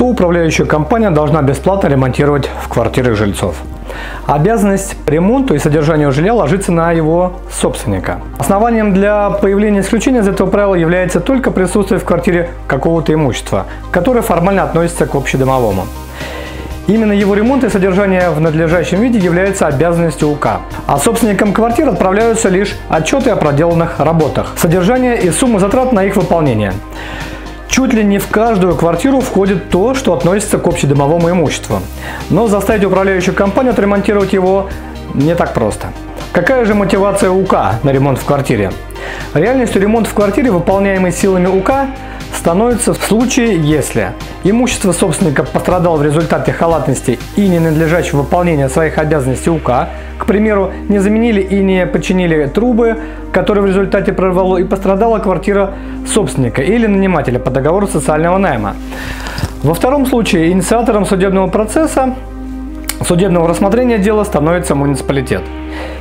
Что управляющая компания должна бесплатно ремонтировать в квартирах жильцов? Обязанность по ремонту и содержанию жилья ложится на его собственника. Основанием для появления исключения из этого правила является только присутствие в квартире какого-то имущества, которое формально относится к общедомовому. Именно его ремонт и содержание в надлежащем виде является обязанностью УК. А собственникам квартир отправляются лишь отчеты о проделанных работах, содержание и суммы затрат на их выполнение. Чуть ли не в каждую квартиру входит то, что относится к общедомовому имуществу. Но заставить управляющую компанию отремонтировать его не так просто. Какая же мотивация УК на ремонт в квартире? Реальностью ремонт в квартире, выполняемый силами УК, становится в случае, если имущество собственника пострадало в результате халатности и ненадлежащего выполнения своих обязанностей УК, к примеру, не заменили и не починили трубы, которые в результате прорвало и пострадала квартира собственника или нанимателя по договору социального найма. Во втором случае инициатором судебного процесса судебного рассмотрения дела становится муниципалитет.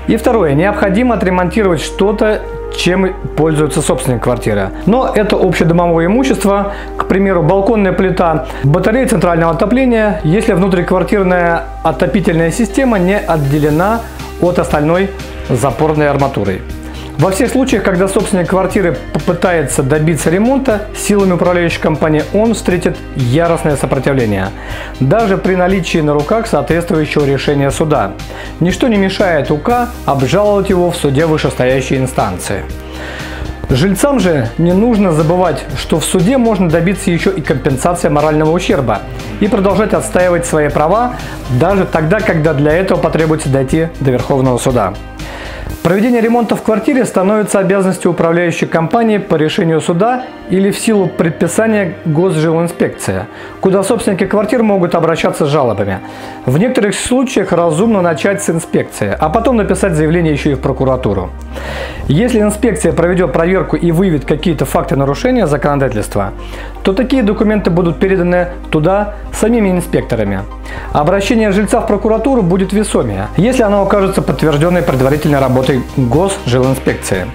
И второе, необходимо отремонтировать что-то чем пользуется собственник квартиры. Но это общедомовое имущество, к примеру, балконная плита, батарея центрального отопления, если внутриквартирная отопительная система не отделена от остальной запорной арматурой. Во всех случаях, когда собственник квартиры попытается добиться ремонта силами управляющей компании, он встретит яростное сопротивление, даже при наличии на руках соответствующего решения суда. Ничто не мешает УК обжаловать его в суде вышестоящей инстанции. Жильцам же не нужно забывать, что в суде можно добиться еще и компенсации морального ущерба и продолжать отстаивать свои права даже тогда, когда для этого потребуется дойти до Верховного суда. Проведение ремонта в квартире становится обязанностью управляющей компании по решению суда или в силу предписания госжилинспекции, куда собственники квартир могут обращаться с жалобами. В некоторых случаях разумно начать с инспекции, а потом написать заявление еще и в прокуратуру. Если инспекция проведет проверку и выявит какие-то факты нарушения законодательства, то такие документы будут переданы туда самими инспекторами. Обращение жильца в прокуратуру будет весомее, если оно окажется подтвержденной предварительной работой госжилинспекции.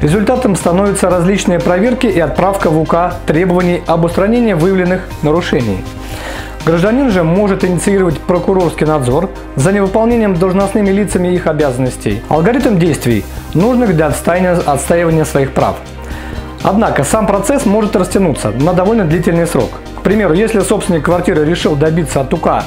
Результатом становятся различные проверки и отправка в УК требований об устранении выявленных нарушений. Гражданин же может инициировать прокурорский надзор за невыполнением должностными лицами их обязанностей. Алгоритм действий нужных для отстаивания своих прав. Однако сам процесс может растянуться на довольно длительный срок. Примеру, если собственник квартиры решил добиться от УК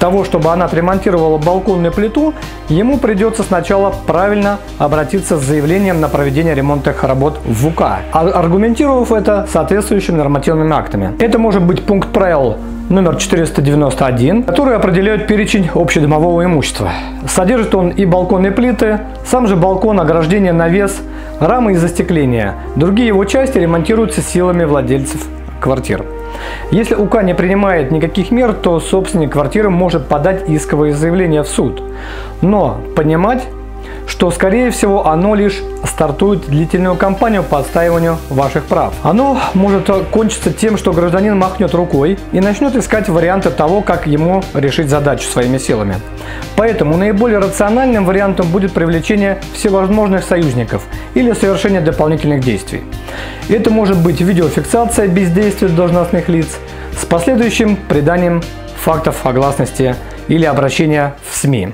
того, чтобы она отремонтировала балконную плиту, ему придется сначала правильно обратиться с заявлением на проведение ремонтных работ в УК, аргументировав это соответствующими нормативными актами. Это может быть пункт правил номер 491, который определяет перечень общедомового имущества. Содержит он и балконные плиты, сам же балкон, ограждение, навес, рамы и застекления. Другие его части ремонтируются силами владельцев квартир. Если УК не принимает никаких мер, то собственник квартиры может подать исковое заявление в суд. Но понимать что, скорее всего, оно лишь стартует длительную кампанию по отстаиванию ваших прав. Оно может кончиться тем, что гражданин махнет рукой и начнет искать варианты того, как ему решить задачу своими силами. Поэтому наиболее рациональным вариантом будет привлечение всевозможных союзников или совершение дополнительных действий. Это может быть видеофиксация бездействия должностных лиц с последующим приданием фактов о гласности или обращения в СМИ.